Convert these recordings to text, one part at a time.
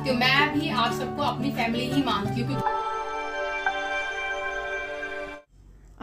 मानती हूँ मैं भी आप सबको अपनी फैमिली ही मानती हूँ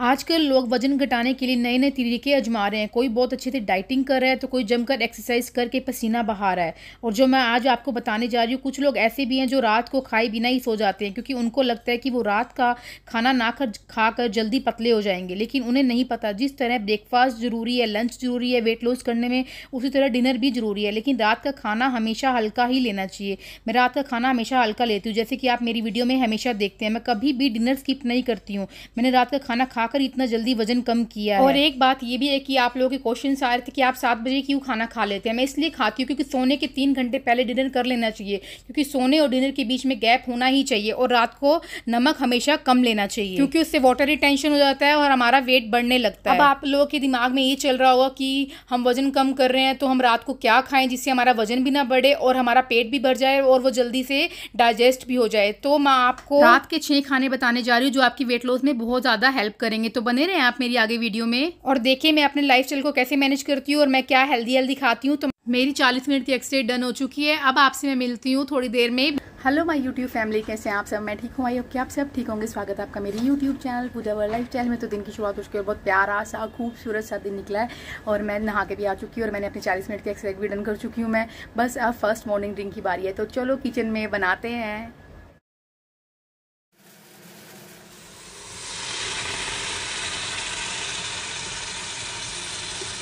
आजकल लोग वज़न घटाने के लिए नए नए तरीके आजमा रहे हैं। कोई बहुत अच्छे से डाइटिंग कर रहा है तो कोई जमकर एक्सरसाइज करके पसीना बहा रहा है। और जो मैं आज आपको बताने जा रही हूँ, कुछ लोग ऐसे भी हैं जो रात को खाए बिना ही सो जाते हैं, क्योंकि उनको लगता है कि वो रात का खाना ना कर खा कर जल्दी पतले हो जाएँगे। लेकिन उन्हें नहीं पता, जिस तरह ब्रेकफास्ट ज़रूरी है लंच ज़रूरी है वेट लॉस करने में, उसी तरह डिनर भी ज़रूरी है। लेकिन रात का खाना हमेशा हल्का ही लेना चाहिए। मैं रात का खाना हमेशा हल्का लेती हूँ, जैसे कि आप मेरी वीडियो में हमेशा देखते हैं, मैं कभी भी डिनर स्किप नहीं करती हूँ। मैंने रात का खाना खा खाकर इतना जल्दी वज़न कम किया है। और एक बात ये भी है कि आप लोगों के क्वेश्चन आ रहे थे कि आप सात बजे क्यों खाना खा लेते हैं? मैं इसलिए खाती हूँ क्योंकि सोने के तीन घंटे पहले डिनर कर लेना चाहिए क्योंकि सोने और डिनर के बीच में गैप होना ही चाहिए और रात को नमक हमेशा कम लेना चाहिए। क्योंकि उससे वाटर रिटेंशन हो जाता है और हमारा वेट बढ़ने लगता है। अब आप लोगों के दिमाग में ये चल रहा होगा कि हम वज़न कम कर रहे हैं तो हम रात को क्या खाएँ जिससे हमारा वज़न भी ना बढ़े और हमारा पेट भी बढ़ जाए और वो जल्दी से डाइजेस्ट भी हो जाए? तो मैं आपको रात के छह खाने बताने जा रही हूँ जो आपकी वेट लॉस में बहुत ज़्यादा हेल्प करेंगे। तो बने रहें आप मेरी आगे वीडियो में। और देखिए मैं अपने लाइफ को कैसे मैनेज करती हूँ और मैं क्या हेल्दी हेल्दी खाती हूँ तो मेरी 40 मिनट की एक्सरे डन हो चुकी है। अब आपसे मैं मिलती हूँ थोड़ी देर में। हेलो माय यूट्यूब फैमिली कैसे हैं आप सब? मैं ठीक हूँ, आई क्या आप सब ठीक होंगे। स्वागत है आपका मेरे YouTube channel Pooja world lifestyle में। तो दिन की शुरुआत उसके बहुत प्यारा सा, खूबसूरत सा दिन निकला है और मैं नहा के भी आ चुकी हूँ और मैंने अपनी 40 मिनट की एक्सरसाइज भी डन कर चुकी हूँ मैं। बस, अब फ़र्स्ट मॉर्निंग ड्रिंक की बारी है तो चलो किचन में बनाते हैं।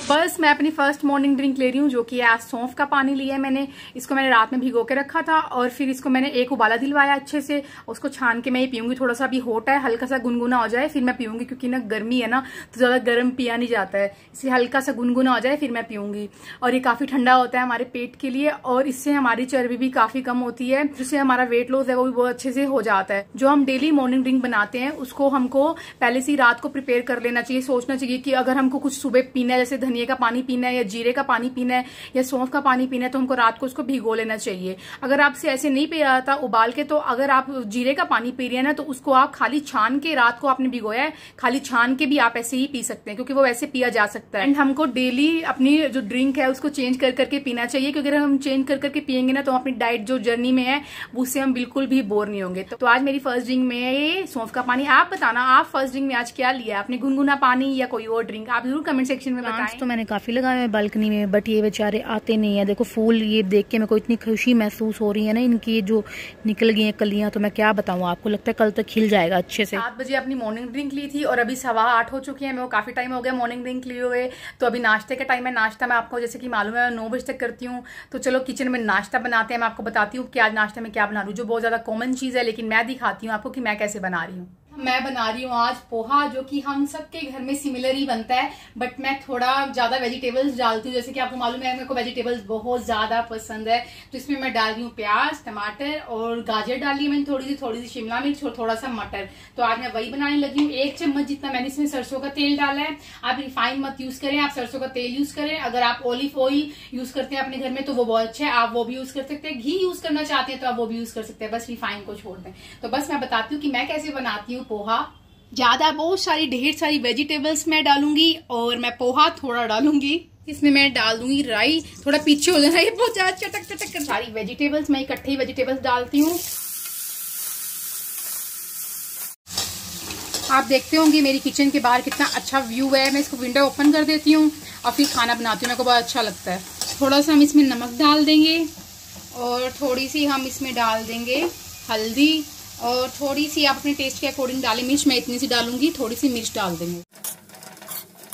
बस मैं अपनी फ़र्स्ट मॉर्निंग ड्रिंक ले रही हूँ, जो कि आज सौंफ का पानी लिया है मैंने। इसको मैंने रात में भिगो के रखा था और फिर इसको मैंने एक उबाला दिलवाया अच्छे से। उसको छान के मैं ही पीऊँगी, थोड़ा सा अभी होटा है, हल्का सा गुनगुना हो जाए, फिर मैं पीऊँगी, क्योंकि ना गर्मी है ना तो ज़्यादा गर्म पिया नहीं जाता है। इसलिए हल्का सा गुनगुना हो जाए, फिर मैं पीऊँगी। और ये काफ़ी ठंडा होता है हमारे पेट के लिए, और इससे हमारी चर्बी भी काफ़ी कम होती है, जिससे हमारा वेट लॉस है, वो भी बहुत अच्छे से हो जाता है। जो हम डेली मॉर्निंग ड्रिंक बनाते हैं, उसको हमको पहले से ही रात को प्रिपेयर कर लेना चाहिए, सोचना चाहिए कि अगर हमको कुछ सुबह पीना है, जैसे का पानी पीना है या जीरे का पानी पीना है या सौंफ का पानी पीना है तो हमको रात को उसको भिगो लेना चाहिए। अगर आपसे ऐसे नहीं पिया जाता उबाल के तो अगर आप जीरे का पानी पी रहे हैं ना तो उसको आप खाली छान के रात को आपने भिगोया है खाली छान के भी आप ऐसे ही पी सकते हैं क्योंकि वो वैसे पिया जा सकता है। एंड हमको डेली अपनी जो ड्रिंक है उसको चेंज कर करके पीना चाहिए क्योंकि अगर हम चेंज कर करके पियेंगे ना तो अपनी डाइट जो जर्नी में है उससे हम बिल्कुल भी बोर नहीं होंगे। तो, आज मेरी फ़र्स्ट ड्रिंक में ये सौंफ का पानी। आप बताना आप फ़र्स्ट ड्रिंक में आज क्या लिया आपने गुनगुना पानी या कोई और ड्रिंक आप ज़रूर कमेंट सेक्शन में बताएँ। तो मैंने काफ़ी लगाया है, बालकनी में बट ये बेचारे आते नहीं है। देखो, फूल ये देख के मेरे को इतनी खुशी महसूस हो रही है ना, इनकी जो निकल गई है कलियाँ तो मैं क्या बताऊँ आपको, लगता है कल तक खिल जाएगा अच्छे से। सात बजे अपनी मॉर्निंग ड्रिंक ली थी और अभी सवा आठ हो चुकी है, मेरे को काफ़ी टाइम हो गया मॉर्निंग ड्रिंक लिए हुए। तो अभी नाश्ते का टाइम है, नाश्ता मैं आपको जैसे कि मालूम है नौ बजे तक करती हूँ। तो चलो किचन में नाश्ता बनाते हैं, मैं आपको बताती हूँ कि आज नाश्ते में क्या बना हूँ। जो बहुत ज़्यादा कॉमन चीज़ है, लेकिन मैं दिखाती हूँ आपको कि मैं कैसे बना रही हूँ। मैं बना रही हूँ आज पोहा, जो कि हम सबके घर में सिमिलर ही बनता है बट मैं थोड़ा ज़्यादा वेजिटेबल्स डालती हूँ। जैसे कि आपको मालूम है, मेरे को वेजिटेबल्स बहुत ज़्यादा पसंद है। तो इसमें मैं डाल रही हूँ प्याज, टमाटर और गाजर डाली है मैंने थोड़ी सी थोड़ी सी शिमला मिर्च और थोड़ा सा मटर। तो आज मैं वही बनाने लगी हूँ। एक चम्मच जितना मैंने इसमें सरसों का तेल डाला है। आप रिफाइन मत यूज़ करें, आप सरसों का तेल यूज़ करें। अगर आप ओलिव ऑयल यूज़ करते हैं अपने घर में तो वो बहुत अच्छा है। आप वो भी यूज़ कर सकते हैं। घी यूज़ करना चाहते हैं तो आप वो भी यूज़ कर सकते हैं। बस रिफाइन को छोड़ दें। तो बस मैं बताती हूँ कि मैं कैसे बनाती हूँ। पोहा। ज़्यादा बहुत सारी, ढेर सारी वेजिटेबल्स मैं डालूँगी और मैं पोहा थोड़ा डालूँगी। इसमें मैं डाल दूँगी राई। थोड़ा पीछे हो जाना, ये बहुत चटक चटक कर। सारी वेजिटेबल्स मैं इकट्ठे ही वेजिटेबल्स डालती हूँ। आप देखते होंगे मेरी किचन के बाहर कितना अच्छा व्यू है। मैं इसको विंडो ओपन कर देती हूँ। और फिर खाना बनाती हूँ, मेरे को बहुत अच्छा लगता है। थोड़ा सा हम इसमें नमक डाल देंगे और थोड़ी सी हम इसमें डाल देंगे हल्दी। और थोड़ी सी आप अपने टेस्ट के अकॉर्डिंग डालें। मिर्च मैं इतनी सी डालूँगी, थोड़ी सी मिर्च डाल देंगे।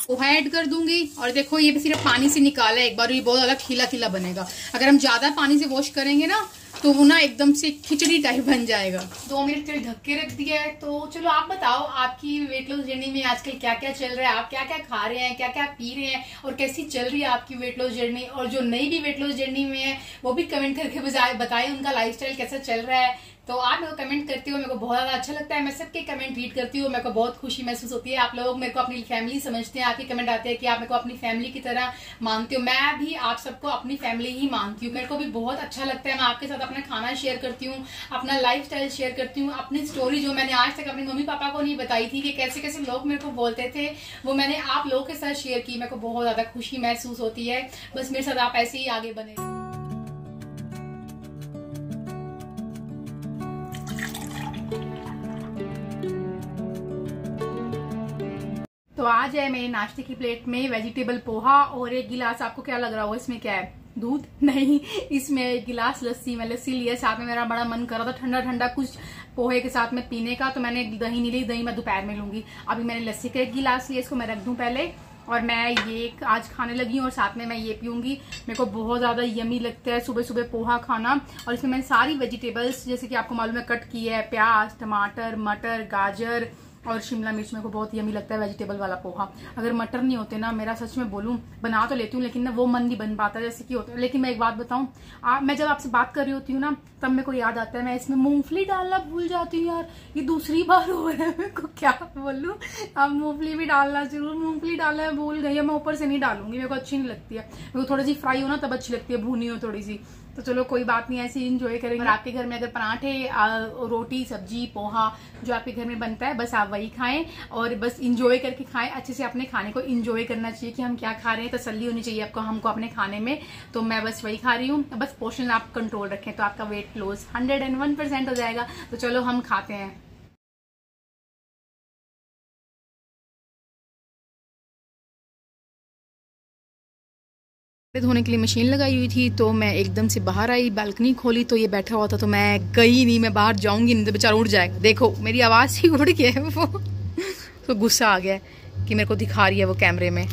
पोहा ऐड कर दूँगी और देखो ये भी सिर्फ़ पानी से निकाला है। एक बार ये बहुत ज़्यादा खिला खिला बनेगा। अगर हम ज़्यादा पानी से वॉश करेंगे ना तो वो ना एकदम से खिचड़ी टाइप बन जाएगा। दो मिनट के ढक के रख दिया है। तो चलो आप बताओ, आपकी वेट लॉस जर्नी में आजकल क्या क्या चल रहा है? आप क्या क्या खा रहे हैं क्या क्या पी रहे हैं और कैसी चल रही है आपकी वेट लॉस जर्नी और जो नई भी वेट लॉस जर्नी में है, वो भी कमेंट करके बताए उनका लाइफ कैसा चल रहा है। तो आप मेरे को कमेंट करते हो, मेरे को बहुत ज़्यादा अच्छा लगता है। मैं सबके कमेंट रीड करती हूँ, मेरे को बहुत खुशी महसूस होती है। आप लोग मेरे को अपनी फैमिली समझते हैं, आपके कमेंट आते हैं कि आप मेरे को अपनी फैमिली की तरह मानते हो। मैं भी आप सबको अपनी फैमिली ही मानती हूँ। मेरे को भी बहुत अच्छा लगता है। मैं आपके साथ अपना खाना शेयर करती हूँ, अपना लाइफ शेयर करती हूँ। अपनी स्टोरी जो मैंने आज तक अपनी मम्मी पापा को नहीं बताई थी कि कैसे कैसे लोग मेरे को बोलते थे, वो मैंने आप लोगों के साथ शेयर की। मेरे को बहुत ज़्यादा खुशी महसूस होती है। बस मेरे साथ आप ऐसे ही आगे बने तो आज है मेरे नाश्ते की प्लेट में वेजिटेबल पोहा और एक गिलास, आपको क्या लग रहा होगा इसमें क्या है? दूध? नहीं, इसमें एक गिलास लस्सी। मैं लस्सी लिया, साथ में मेरा बड़ा मन कर रहा था ठंडा ठंडा कुछ पोहे के साथ में पीने का तो मैंने दही नहीं ली, दही मैं दोपहर में लूँगी। अभी मैंने लस्सी का एक गिलास लिया, इसको मैं रख दूँ पहले, और मैं ये आज खाने लगी हूँ, और साथ में मैं ये पीऊँगी। मेरे को बहुत ज़्यादा यमी लगता है सुबह सुबह पोहा खाना, और इसमें मैंने सारी वेजिटेबल्स, जैसे कि आपको मालूम है, कट की है प्याज, टमाटर, मटर, गाजर और शिमला मिर्च मेरे को बहुत यमी लगता है वेजिटेबल वाला पोहा। अगर मटर नहीं होते ना, मेरा सच में बोलूँ, बना तो लेती हूँ, लेकिन ना वो मन नहीं बन पाता जैसे कि होता है। लेकिन मैं एक बात बताऊँ मैं जब आपसे बात कर रही होती हूँ ना, तब मेरे को याद आता है, मैं इसमें मूंगफली डालना भूल जाती हूँ यार। ये दूसरी बार हो रहा है मेरे को, क्या बोलूँ? अब मूंगफली भी डालना ज़रूर, मूंगफली डालना है भूल गई है, मैं ऊपर से नहीं डालूँगी, मेरे को अच्छी नहीं लगती है। मेरे को थोड़ी सी फ्राई हो ना, तब अच्छी लगती है, भूनी हो थोड़ी सी। तो चलो कोई बात नहीं, ऐसे इंजॉय करेंगे। आपके घर में अगर पराठे रोटी, सब्ज़ी, पोहा जो आपके घर में बनता है, बस आप वही खाएँ और बस इंजॉय करके खाएँ। अच्छे से अपने खाने को इंजॉय करना चाहिए कि हम क्या खा रहे हैं। तसली होनी चाहिए आपको, हमको अपने खाने में। तो मैं बस वही खा रही हूँ। बस पोर्शन आप कंट्रोल रखें तो आपका वेट लॉस हंड्रेड हो जाएगा। तो चलो हम खाते हैं। धोने के लिए मशीन लगाई हुई थी तो मैं एकदम से बाहर आई, बालकनी खोली तो ये बैठा हुआ था तो मैं गई नहीं, मैं बाहर जाऊँगी नहीं तो बेचारा उड़ जाएगा। देखो, मेरी आवाज़ ही उड़ गया है वो। तो गुस्सा आ गया कि मेरे को दिखा रही है वो कैमरे में।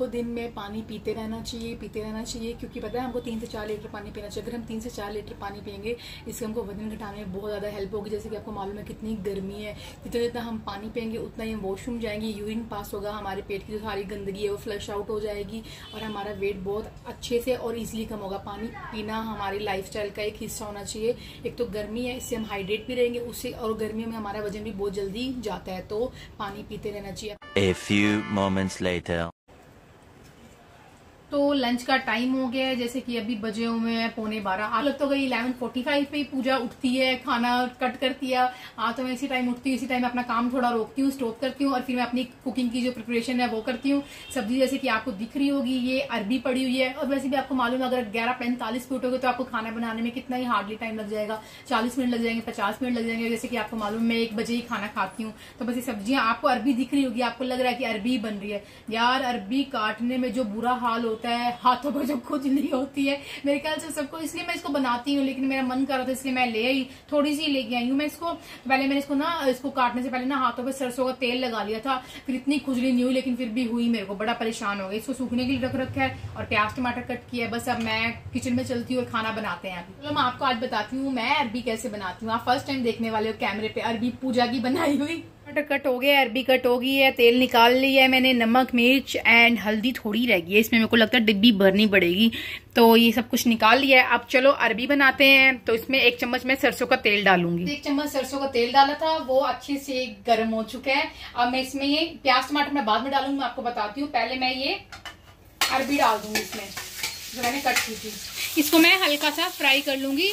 हमको दिन में पानी पीते रहना चाहिए, पीते रहना चाहिए, क्योंकि पता है हमको तीन से चार लीटर पानी पीना चाहिए। अगर हम तीन से चार लीटर पानी पियेंगे, इससे हमको वज़न घटाने में बहुत ज़्यादा हेल्प होगी। जैसे कि आपको मालूम है कितनी गर्मी है। जितना जितना हम पानी पियेंगे, उतना ही वॉशरूम जाएँगे यूरिन पास होगा, हमारे पेट की जो सारी गंदगी है वो फ्लश आउट हो जाएगी और हमारा वेट बहुत अच्छे से और ईजिली कम होगा। पानी पीना हमारी लाइफ का एक हिस्सा होना चाहिए। एक तो गर्मी है, इससे हम हाइड्रेट भी रहेंगे, उससे और गर्मियों में हमारा वज़न भी बहुत जल्दी जाता है। तो पानी पीते रहना चाहिए। A few moments later. तो लंच का टाइम हो गया है, जैसे कि अभी बजे हुए हैं, पौने बारह। आज लग तो गई इलेवन फोर्टी फाइव पे पूजा उठती है, खाना कट करती है हाँ तो मैं इसी टाइम उठती हूँ, इसी टाइम अपना काम थोड़ा रोकती हूँ स्टॉप करती हूँ और फिर मैं अपनी कुकिंग की जो प्रिपरेशन है वो करती हूँ। सब्ज़ी जैसे कि आपको दिख रही होगी, ये अरबी पड़ी हुई है। और वैसे भी आपको मालूम है, अगर ग्यारह पैंतालीस पे उठोगे तो आपको खाना बनाने में कितना ही हार्डली टाइम लग जाएगा। चालीस मिनट लग जाएँगे, पचास मिनट लग जाएँगे। जैसे कि आपको मालूम मैं एक बजे ही खाना खाती हूँ। तो बस ये सब्ज़ियाँ आपको अरबी दिख रही होगी, आपको लग रहा है कि अरबी बन रही है। यार, अरबी काटने में जो बुरा हाल होता है, हाथों को जो खुजली होती है। मेरे ख्याल से सबको, इसलिए मैं इसको बनाती हूँ, लेकिन मेरा मन कर रहा था, इसलिए मैं ले आई थोड़ी सी लेके आई हूँ। मैं इसको, पहले मैंने इसको ना, इसको काटने से पहले ना हाथों पे सरसों का तेल लगा लिया था, फिर इतनी खुजली नहीं हुई, लेकिन फिर भी हुई मेरे को, बड़ा परेशान हो गया इसको सूखने के लिए रख रखा है और प्याज, टमाटर कट किया है। बस अब मैं किचन में चलती हूँ और खाना बनाते हैं चलो, मैं आपको आज बताती हूँ, मैं अरबी कैसे बनाती हूँ। आप फ़र्स्ट टाइम देखने वाले हो कैमरे पे अरबी पूजा की बनाई हुई। टमाटर कट हो गया अरबी कट हो गई है तेल निकाल लिया है मैंने नमक मिर्च एंड हल्दी थोड़ी रह गई है। इसमें मेरे को लगता है डिब्बी भरनी पड़ेगी। तो ये सब कुछ निकाल लिया है। अब चलो अरबी बनाते हैं। तो इसमें एक चम्मच में सरसों का तेल डालूँगी। एक चम्मच सरसों का तेल डाला था। वो अच्छे से गर्म हो चुका है। अब मैं इसमें ये प्याज टमाटर मैं बाद में डालूँगी मैं आपको बताती हूँ। पहले मैं ये अरबी डाल दूँगी इसमें जो मैंने कट की थी। इसको मैं हल्का सा फ्राई कर लूँगी।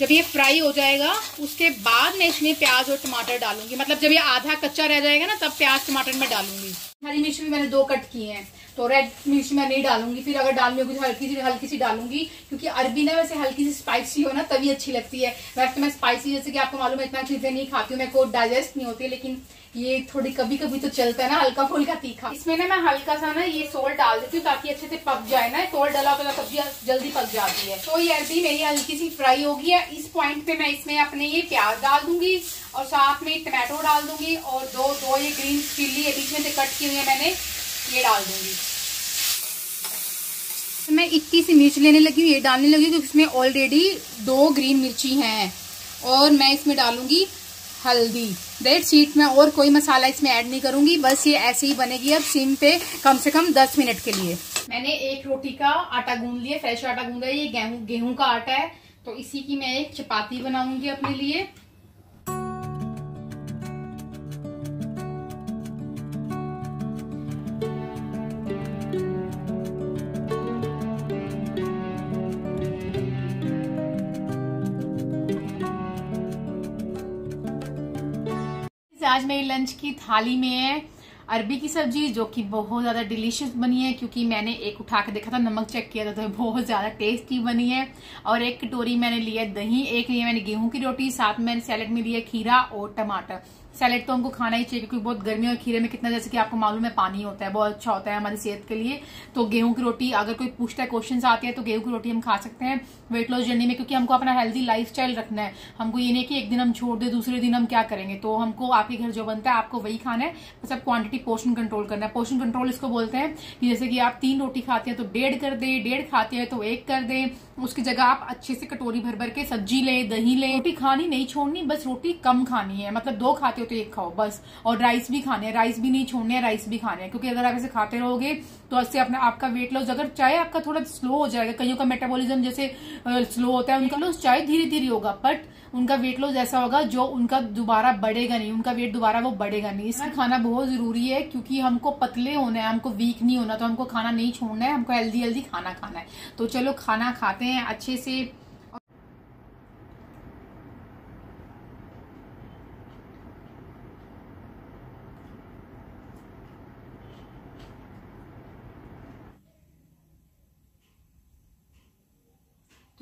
जब ये फ्राई हो जाएगा, उसके बाद मैं इसमें प्याज और टमाटर डालूँगी। मतलब जब ये आधा कच्चा रह जाएगा ना, तब प्याज टमाटर में डालूँगी। हरी मिर्च भी मैंने दो कट किए हैं। तो रेड मिर्च मैं नहीं डालूँगी। फिर अगर डालनी होगी तो हल्की सी हल्की सी डालूँगी क्योंकि अरबी ना वैसे हल्की सी स्पाइसी हो ना तभी अच्छी लगती है। वैसे तो मैं स्पाइसी जैसे कि आपको मालूम है इतना चीज़ें नहीं खाती हूँ मेरे को डाइजेस्ट नहीं होती लेकिन ये थोड़ी कभी कभी तो चलता है ना हल्का फुल्का तीखा। इसमें ना मैं हल्का सा ना ये सोल्ट डाल देती हूँ ताकि अच्छे से पक जाए ना सोल्ट डाला तो सब्ज़ी जल्दी पक जाती है। तो ये अरबी मेरी हल्की सी फ्राई होगी है। इस पॉइंट पे मैं इसमें अपने ये प्याज डाल दूँगी और साथ में टमाटो डाल दूँगी और दो दो ये ग्रीन चिल्ली है बीच में से कट की हुई है मैंने। ये डाल दूँगी। तो मैं इक्की सी मिर्च लेने लगी हूँ ये डालने लगी क्योंकि इसमें ऑलरेडी दो ग्रीन मिर्ची हैं और मैं इसमें डालूँगी हल्दी। रेड सीट में और कोई मसाला इसमें ऐड नहीं करूँगी बस ये ऐसे ही बनेगी अब सिम पे कम से कम 10 मिनट के लिए। मैंने एक रोटी का आटा गूंद लिया फ्रेश आटा गूंदा ये गेहूँ गेहूँ का आटा है तो इसी की मैं एक चपाती बनाऊँगी अपने लिए। आज मेरी लंच की थाली में है। अरबी की सब्ज़ी, जो कि बहुत ज़्यादा डिलीशियस बनी है, क्योंकि मैंने एक उठा के देखा था, नमक चेक किया था तो बहुत ज़्यादा टेस्टी बनी है। और एक कटोरी मैंने लिया दही, एक लिया मैंने गेहूँ की रोटी, साथ में मैंने सैलड में लिया खीरा और टमाटर। सैलेड तो हमको खाना ही चाहिए, क्योंकि बहुत गर्मी और खीरे में कितना जैसे कि आपको मालूम है, पानी होता है, बहुत अच्छा होता है हमारी सेहत के लिए। तो गेहूँ की रोटी, अगर कोई पूछता है क्वेश्चन आते हैं तो गेहूँ की रोटी हम खा सकते हैं वेट लॉस जर्नी में, क्योंकि हमको अपना हेल्दी लाइफ रखना है। हमको ये नहीं कि एक दिन हम छोड़ दे, दूसरे दिन हम क्या करेंगे। तो हमको, आपके घर जो बनता है, आपको वही खाना है, बस अब क्वांटिटी पोर्शन कंट्रोल करना है। पोर्शन कंट्रोल इसको बोलते हैं कि जैसे कि आप तीन रोटी खाते हैं तो डेढ़ कर दे, डेढ़ खाते हैं तो एक कर दे उसकी जगह आप अच्छे से कटोरी भर भर के सब्ज़ी ले, दही ले। रोटी खानी नहीं छोड़नी, बस रोटी कम खानी है। मतलब दो खाते हो तो एक खाओ, बस। और राइस भी खाने हैं। राइस भी नहीं छोड़ने हैं राइस भी खाने हैं। क्योंकि अगर आप ऐसे खाते रहोगे तो इससे अपना आपका वेट लॉस अगर चाहे आपका थोड़ा स्लो हो जाएगा कईयों का मेटाबॉलिज्म जैसे स्लो होता है उनका लॉस चाहे धीरे धीरे होगा बट उनका वेट लॉस ऐसा होगा जो उनका दोबारा बढ़ेगा नहीं उनका वेट दोबारा वो बढ़ेगा नहीं। इसलिए खाना बहुत ज़रूरी है क्योंकि हमको पतले होना है हमको वीक नहीं होना तो हमको खाना नहीं छोड़ना है हमको हेल्दी हेल्दी खाना खाना है। तो चलो खाना खाते हैं अच्छे से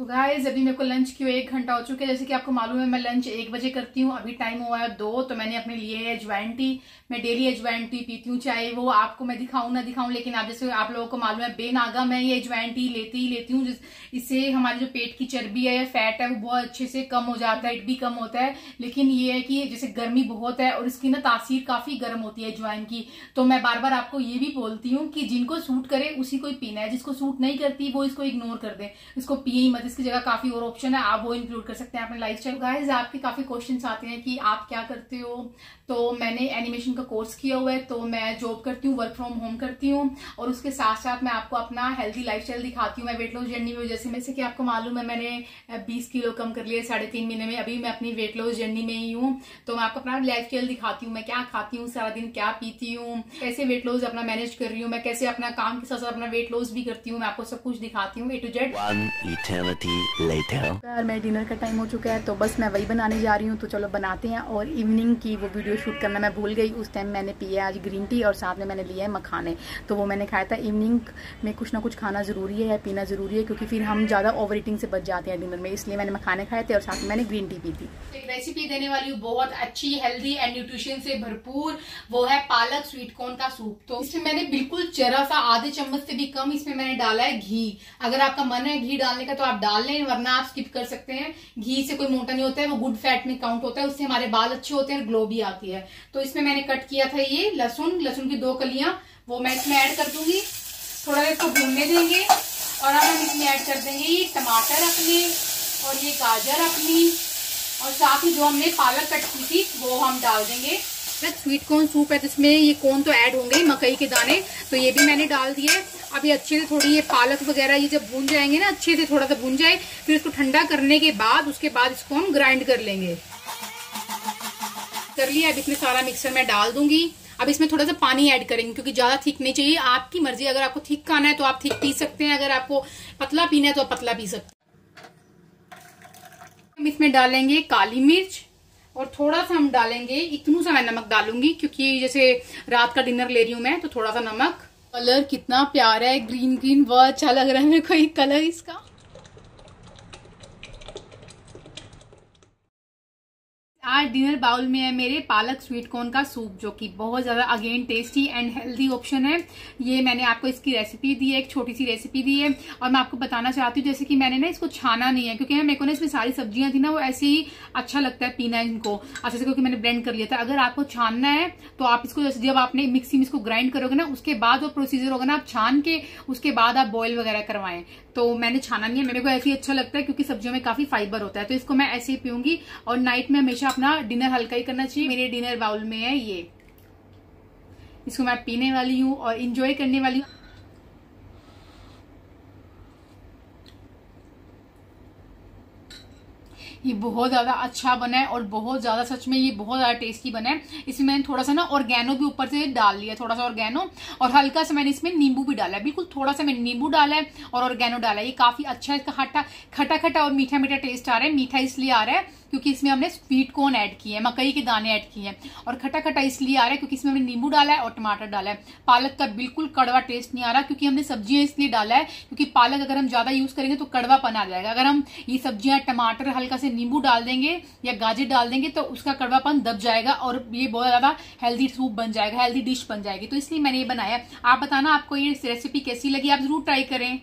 तो गाइज़ अभी मेरे को लंच क्यों एक घंटा हो चुका है। जैसे कि आपको मालूम है, मैं लंच एक बजे करती हूँ, अभी टाइम हुआ है दो तो मैंने अपने लिए एजवाइन टी मैं डेली एजवाइन टी पीती हूँ। चाहे वो आपको मैं दिखाऊँ, ना दिखाऊँ, लेकिन आप जैसे आप लोगों को मालूम है, बेनागा मैं ये एजवाइन टी लेती ही लेती हूँ इससे हमारे जो पेट की चर्बी है या फैट है, वो बहुत अच्छे से कम हो जाता है इट भी कम होता है। लेकिन ये है कि जैसे गर्मी बहुत है और इसकी ना तासीर काफ़ी गर्म होती है एजवाइन की। तो मैं बार बार आपको ये भी बोलती हूँ कि जिनको सूट करे, उसी को ही पीना है। जिसको सूट नहीं करती, वो इसको इग्नोर कर दे। इसको पिए ही मत। इसकी जगह काफ़ी और ऑप्शन है, आप वो इंक्लूड कर सकते हैं अपने लाइफ स्टाइल गाइज़ आपके काफ़ी क्वेश्चन आते हैं कि आप क्या करते हो। तो मैंने एनिमेशन का कोर्स किया हुआ है तो मैं जॉब करती हूँ वर्क फ्रॉम होम करती हूँ, और उसके साथ साथ मैं आपको अपना हेल्थी लाइफ स्टाइल दिखाती हूँ। मैं वेट लॉस जर्नी में जैसे में से कि आपको मालूम है, मैंने बीस किलो कम कर लिया साढ़े तीन महीने में। अभी मैं अपनी वेट लॉस जर्नी में ही हूँ तो मैं आपको अपना लाइफ स्टाइल दिखाती हूँ। मैं क्या खाती हूँ, सारा दिन क्या पीती हूँ, कैसे वेट लॉस अपना मैनेज कर रही हूँ, मैं कैसे अपना काम के साथ साथ अपना वेट लॉस भी करती हूँ, मैं आपको सब कुछ दिखाती हूँ। ए टू जेड यार मैं डिनर का टाइम हो चुका है तो बस मैं वही बनाने जा रही हूँ तो चलो बनाते हैं। और इवनिंग की वो वीडियो शूट करना मैं भूल गई उस टाइम मैंने पिया आज ग्रीन टी और साथ में मैंने लिया है मखाने। तो वो मैंने खाया था इवनिंग में कुछ ना कुछ खाना ज़रूरी है पीना ज़रूरी है क्योंकि फिर हम ज़्यादा ओवर ईटिंग से बच जाते हैं डिनर में इसलिए मैंने मखाने खाए थे और साथ में मैंने ग्रीन टी पी थी। एक रेसिपी देने वाली हूँ बहुत अच्छी हेल्दी एंड न्यूट्रिशन से भरपूर वो है पालक स्वीट कॉर्न का सूप तो इसमें मैंने बिल्कुल जरा सा आधे चम्मच से भी कम इसमें मैंने डाला है घी। अगर आपका मन है घी डालने का तो आप डाल लें, वरना आप स्किप कर सकते हैं। घी से कोई मोटा नहीं होता है, वो गुड फैट में काउंट होता है, उससे हमारे बाल अच्छे होते हैं और ग्लो भी आती है। तो इसमें मैंने कट किया था ये लहसुन लहसुन की दो कलियाँ, वो मैं इसमें ऐड कर दूँगी। थोड़ा इसको भूनने देंगे और अब हम इसमें ऐड कर देंगे ये टमाटर अपने और ये गाजर अपनी। और साथ ही जो हमने पालक कट की थी, वो हम डाल देंगे। स्वीट कॉर्न सूप है, जिसमें ये कॉर्न तो ऐड होंगे मकई के दाने। तो ये भी मैंने डाल दिए। अभी अच्छे से थोड़ी ये पालक वगैरह ये जब भून जाएँगे ना, अच्छे से थोड़ा सा भून जाए, फिर इसको ठंडा करने के बाद, उसके बाद इसको हम ग्राइंड कर लेंगे। कर लिया, अब इसमें सारा मिक्सर में डाल दूँगी। अब इसमें थोड़ा सा पानी ऐड करेंगे, क्योंकि ज़्यादा थिक नहीं चाहिए। आपकी मर्ज़ी, अगर आपको थिक खाना है तो आप थिक पी सकते हैं, अगर आपको पतला पीना है तो आप पतला पी सकते हैं। हम इसमें डालेंगे काली मिर्च। और थोड़ा सा हम डालेंगे, इतनू सा मैं नमक डालूँगी, क्योंकि जैसे रात का डिनर ले रही हूँ मैं तो थोड़ा सा नमक। कलर कितना प्यारा है ग्रीन ग्रीन बहुत अच्छा लग रहा है मेरे को कलर इसका। आज डिनर बाउल में है मेरे पालक स्वीट कॉर्न का सूप, जो कि बहुत ज़्यादा, again tasty and healthy option है। ये मैंने आपको इसकी रेसिपी दी है, एक छोटी सी रेसिपी दी है, और मैं आपको बताना चाहती हूँ, जैसे कि मैंने ना इसको छाना नहीं है, क्योंकि मेरे को ना इसमें सारी सब्ज़ियाँ थी ना, वो ऐसे ही अच्छा लगता है पीना इनको। अच्छे से क्योंकि मैंने ब्लेंड कर लिया था। अगर आपको छानना है तो आप इसको जैसे जब आपने मिक्सी में इसको ग्राइंड करोगे ना, उसके बाद वो प्रोसीजर होगा ना, आप छान के उसके बाद आप बॉयल वगैरह करवाएँ। तो मैंने छाना नहीं है, मेरे को ऐसे ही अच्छा लगता है, क्योंकि सब्जियों में काफ़ी फाइबर होता है। तो इसको मैं ऐसे ही पीऊँगी, और नाइट में हमेशा अपना डिनर हल्का ही करना चाहिए। मेरे डिनर बाउल में है ये। इसको मैं पीने वाली हूँ और इंजॉय करने वाली हूँ। ये बहुत ज़्यादा अच्छा बना है और बहुत ज़्यादा सच में ये बहुत ज़्यादा टेस्टी बना है। इसमें मैंने थोड़ा सा ना ऑर्गेनो भी ऊपर से डाल लिया, थोड़ा सा ऑर्गेनो और हल्का सा मैंने इसमें नींबू भी डाला है। बिल्कुल थोड़ा सा मैंने नींबू डाला है और ऑर्गेनो डाला है। ये काफ़ी अच्छा है, इसका खट्टा खटा खटा और मीठा मीठा टेस्ट आ रहा है। मीठा इसलिए आ रहा है क्योंकि इसमें हमने स्वीट कॉर्न ऐड किए हैं, मकई के दाने ऐड किए हैं। और खट्टा खट्टा इसलिए आ रहा है क्योंकि इसमें हमने नींबू डाला है और टमाटर डाला है। पालक का बिल्कुल कड़वा टेस्ट नहीं आ रहा क्योंकि हमने सब्ज़ियाँ इसलिए डाला है क्योंकि पालक अगर हम ज़्यादा यूज़ करेंगे तो कड़वापन आ जाएगा। अगर हम ये सब्ज़ियाँ टमाटर हल्का से नींबू डाल देंगे या गाजर डाल देंगे तो उसका कड़वापन दब जाएगा और ये बहुत ज़्यादा हेल्दी सूप बन जाएगा हेल्दी डिश बन जाएगी। तो इसलिए मैंने ये बनाया आप बताना आपको ये रेसिपी कैसी लगी? आप ज़रूर ट्राई करें।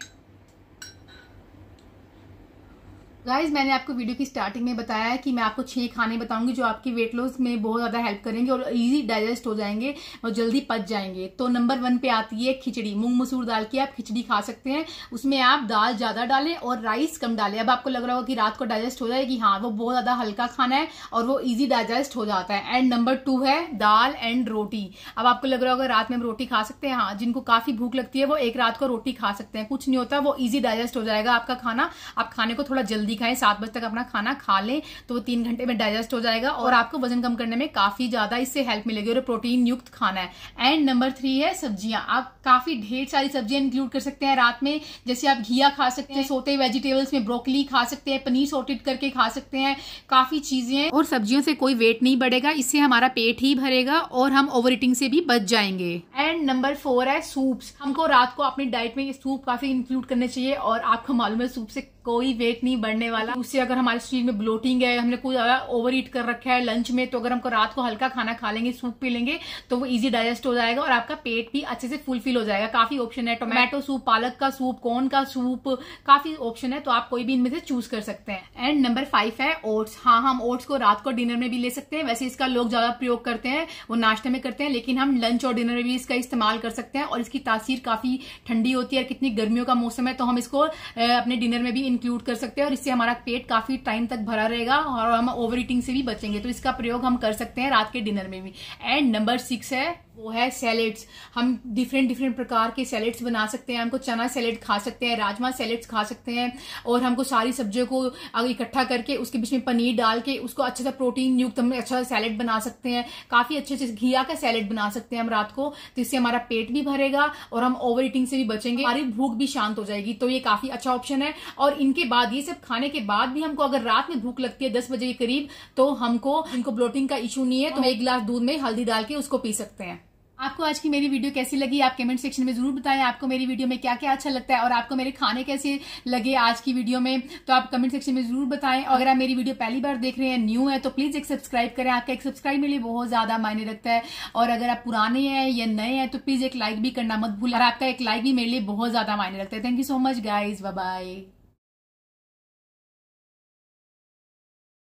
गाइज़ मैंने आपको वीडियो की स्टार्टिंग में बताया है कि मैं आपको छह खाने बताऊँगी जो आपकी वेट लॉस में बहुत ज़्यादा हेल्प करेंगे और इजी डाइजेस्ट हो जाएँगे और जल्दी पच जाएँगे। तो नंबर वन पे आती है खिचड़ी। मूंग मसूर दाल की आप खिचड़ी खा सकते हैं। उसमें आप दाल ज़्यादा डालें और राइस कम डालें। अब आपको लग रहा होगा कि रात को डाइजेस्ट हो जाएगी हाँ वो बहुत ज़्यादा हल्का खाना है और वो ईजी डाइजेस्ट हो जाता है। एंड नंबर टू है दाल एंड रोटी। अब आपको लग रहा होगा रात में हम रोटी खा सकते हैं। हाँ जिनको काफ़ी भूख लगती है वो एक रात को रोटी खा सकते हैं। कुछ नहीं होता, वो ईजी डाइजेस्ट हो जाएगा आपका खाना। आप खाने को थोड़ा जल्दी खाएँ सात बजे तक अपना खाना खा लें तो तीन घंटे में डाइजेस्ट हो जाएगा और आपको वज़न कम करने में काफ़ी ज़्यादा इससे हेल्प मिलेगी और प्रोटीन युक्त खाना है। एंड नंबर थ्री है सब्ज़ियाँ। आप काफ़ी ढेर सारी सब्ज़ियाँ इंक्लूड कर सकते हैं रात में। जैसे आप घिया खा सकते हैं, सोते वेजिटेबल्स में ब्रोकली खा सकते हैं, पनीर सोटेड करके खा सकते हैं। काफ़ी चीज़ें और सब्जियों से कोई वेट नहीं बढ़ेगा, इससे हमारा पेट ही भरेगा और हम ओवर ईटिंग से भी बच जाएँगे। एंड नंबर फोर है सूप्स हमको रात को अपनी डाइट में सूप काफ़ी इंक्लूड करने चाहिए और आपको मालूम है सूप से कोई वेट नहीं बढ़ने वाला। उससे अगर हमारे शरीर में ब्लोटिंग है, हमने कोई ज़्यादा ओवर ईट कर रखा है लंच में तो अगर हमको रात को हल्का खाना खा लेंगे सूप पी लेंगे तो वो इजी डाइजेस्ट हो जाएगा और आपका पेट भी अच्छे से फुलफिल हो जाएगा। काफ़ी ऑप्शन है टोमेटो सूप पालक का सूप कॉर्न का सूप काफ़ी ऑप्शन है तो आप कोई भी इनमें से चूज़ कर सकते हैं। एंड नंबर फाइव है ओट्स हाँ हम ओट्स को रात को डिनर में भी ले सकते हैं। वैसे इसका लोग ज़्यादा प्रयोग करते हैं, वो नाश्ते में करते हैं, लेकिन हम लंच और डिनर में भी इसका इस्तेमाल कर सकते हैं और इसकी तासीर काफ़ी ठंडी होती है और कितनी गर्मियों का मौसम है तो हम इसको अपने डिनर में भी इंक्लूड कर सकते हैं और इससे हमारा पेट काफ़ी टाइम तक भरा रहेगा और हम ओवर ईटिंग से भी बचेंगे। तो इसका प्रयोग हम कर सकते हैं रात के डिनर में भी। एंड नंबर सिक्स है वो है सैलेड्स हम डिफरेंट डिफरेंट प्रकार के सैलेड्स बना सकते हैं. हमको चना सैलेड खा सकते हैं, राजमा सैलेड्स खा सकते हैं और हमको सारी सब्जियों को इकट्ठा करके उसके बीच में पनीर डाल के उसको अच्छे से प्रोटीन युक्त हम अच्छा सैलेड बना सकते हैं. काफ़ी अच्छे अच्छे घिया का सैलेड बना सकते हैं हम रात को तो इससे हमारा पेट भी भरेगा और हम ओवर ईटिंग से भी बचेंगे. हमारी भूख भी शांत हो जाएगी. तो ये काफ़ी अच्छा ऑप्शन है और इनके बाद, ये सब खाने के बाद भी हमको अगर रात में भूख लगती है दस बजे के करीब तो हमको इनको ब्लोटिंग का इशू नहीं है. तो एक गिलास दूध में हल्दी डाल के उसको पी सकते हैं. आपको आज की मेरी वीडियो कैसी लगी? आप कमेंट सेक्शन में ज़रूर बताएँ। आपको मेरी वीडियो में क्या क्या अच्छा लगता है और आपको मेरे खाने कैसे लगे आज की वीडियो में तो आप कमेंट सेक्शन में ज़रूर बताएँ। अगर आप मेरी वीडियो पहली बार देख रहे हैं न्यू है तो प्लीज़ एक सब्सक्राइब करें। आपका एक सब्सक्राइब मेरे लिए बहुत ज़्यादा मायने रखता है। और अगर आप पुराने हैं या नए हैं तो प्लीज़ एक लाइक भी करना मत भूल और आपका एक लाइक भी मेरे लिए बहुत ज़्यादा मायने रखता है। Thank you so much guys bye